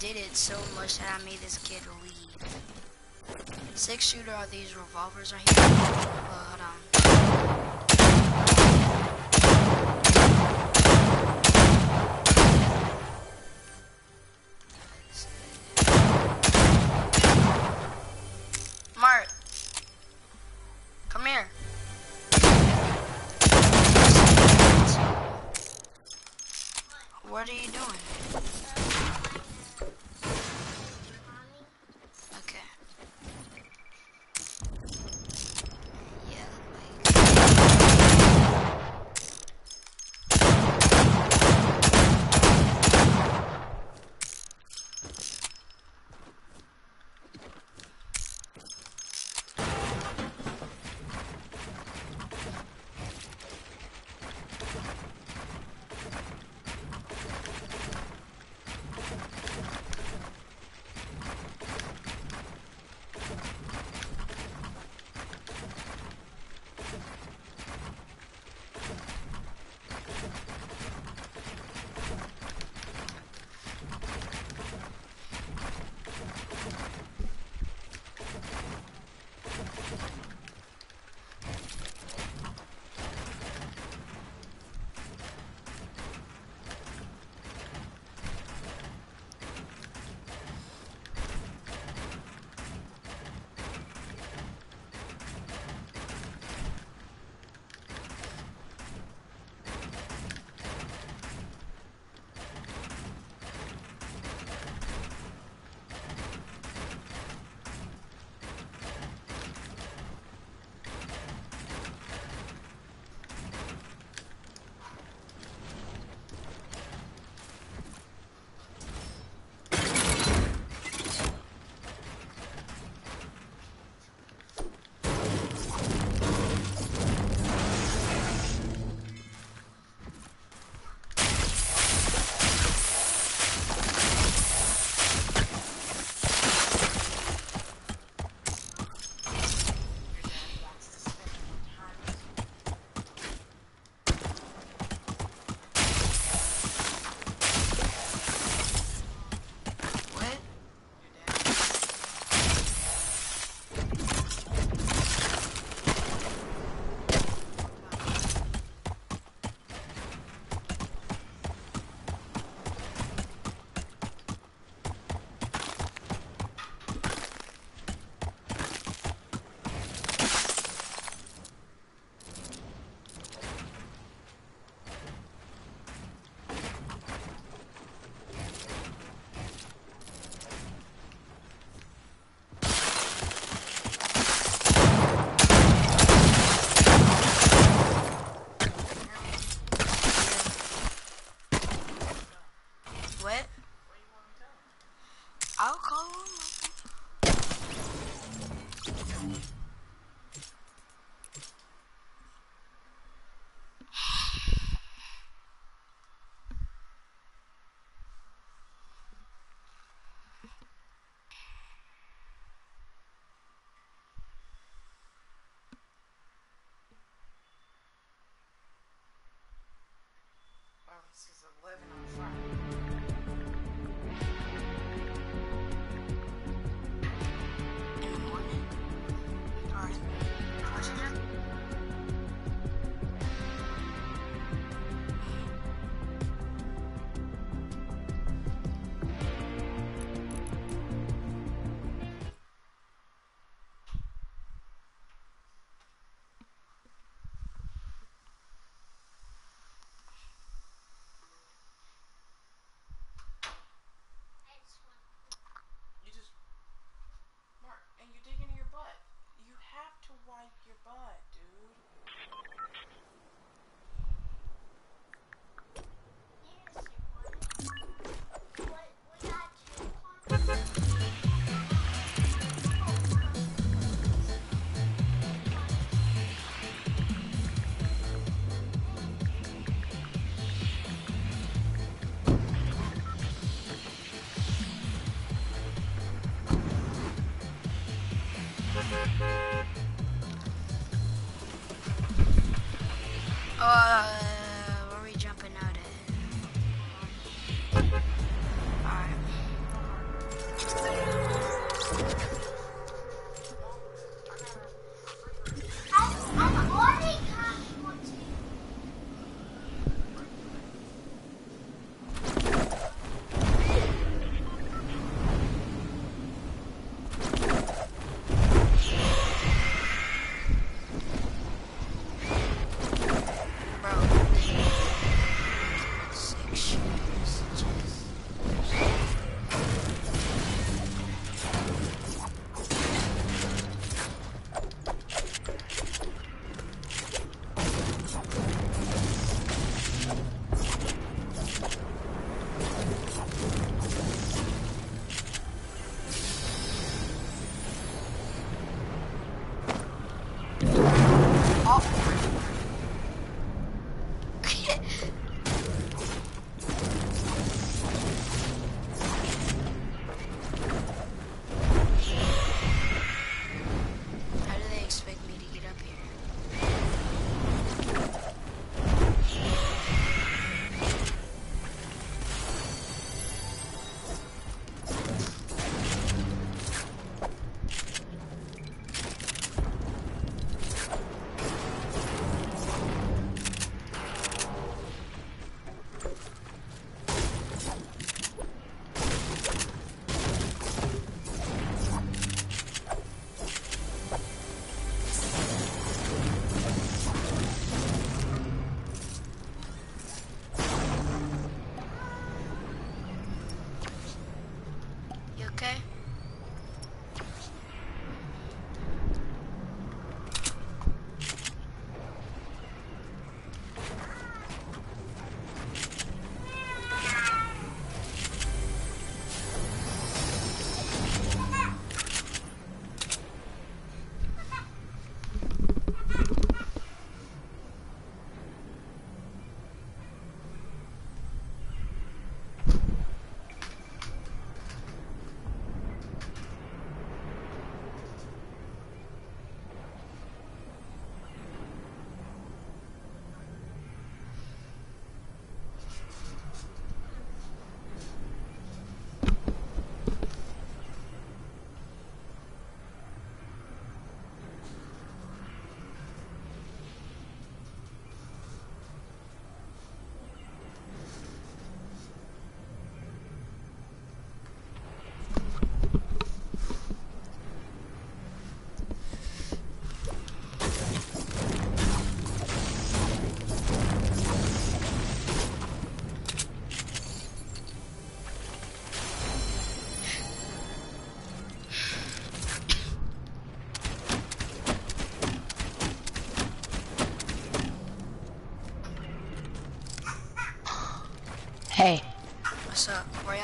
did it so much that I made this kid leave. Six shooter are these revolvers right here. Uh, hold on. Come here. What are you doing? 好。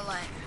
Caroline.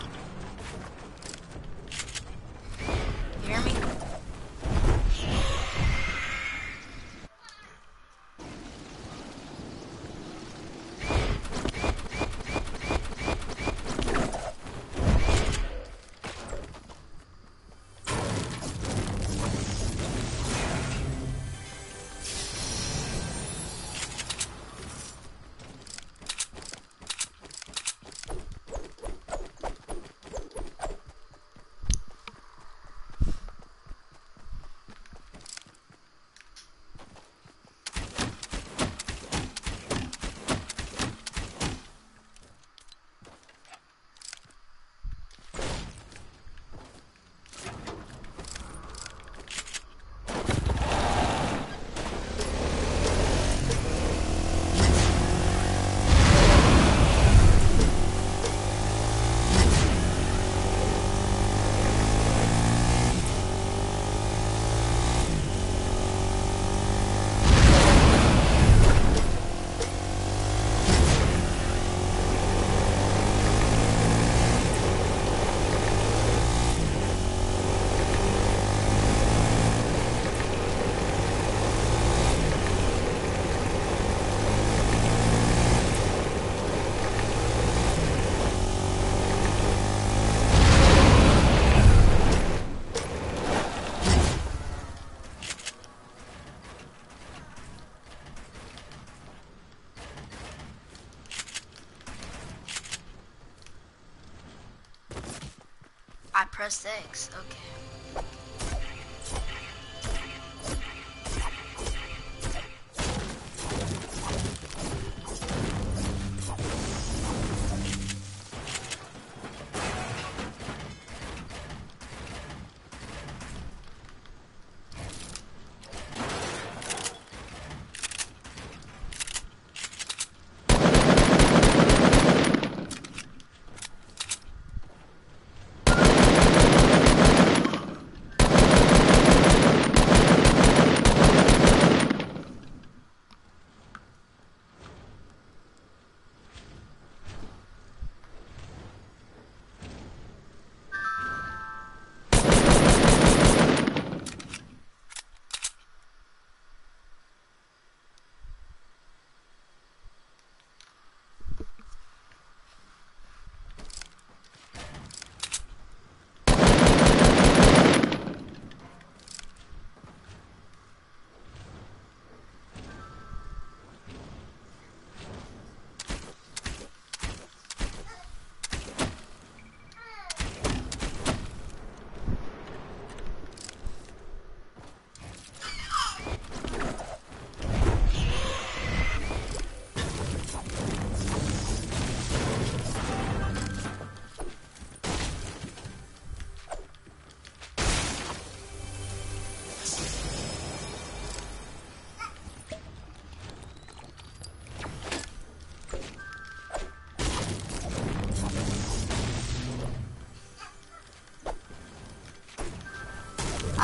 I pressed X. Okay.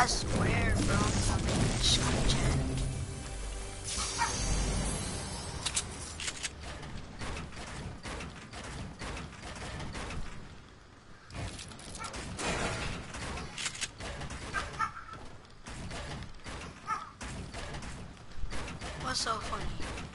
I swear, bro, I'm screen chat. What's so funny?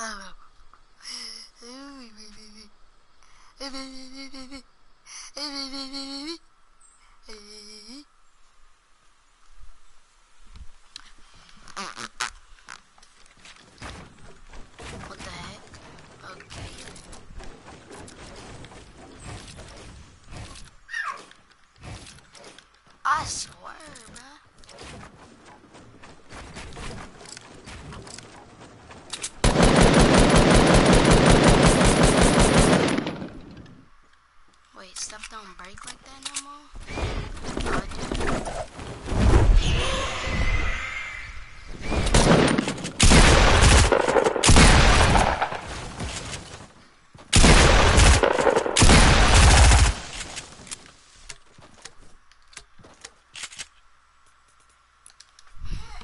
What the heck? Okay. I swear, man. Wait, stuff don't break like that no more? Oh, it do.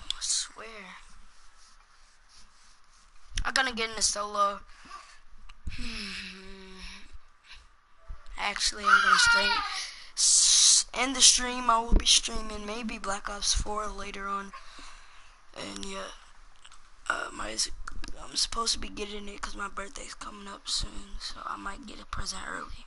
I swear. I'm gonna get in into solo. Hmm. Actually, I'm gonna stream. End the stream. I will be streaming maybe Black Ops 4 later on. And yeah, uh, my I'm supposed to be getting it because my birthday's coming up soon, so I might get a present early.